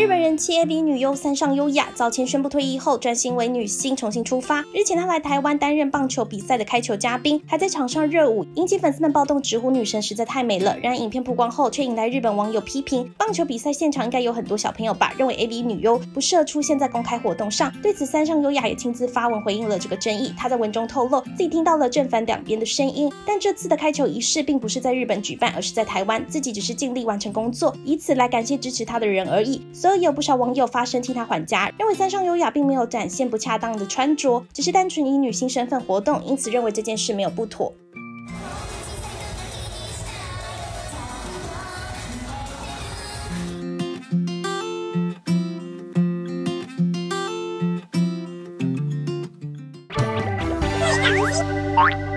日本人气 AV 女优三上优雅早前宣布退役后转型为女星，重新出发。日前她来台湾担任棒球比赛的开球嘉宾，还在场上热舞，引起粉丝们暴动，直呼女神实在太美了。然而影片曝光后，却引来日本网友批评：棒球比赛现场应该有很多小朋友吧？认为 AV 女优不适合出现在公开活动上。对此，三上优雅也亲自发文回应了这个争议。她在文中透露，自己听到了正反两边的声音，但这次的开球仪式并不是在日本举办，而是在台湾，自己只是尽力完成工作，以此来感谢支持她的人而已。所也有不少网友发声替她还价，认为三上优雅并没有展现不恰当的穿着，只是单纯以女性身份活动，因此认为这件事没有不妥。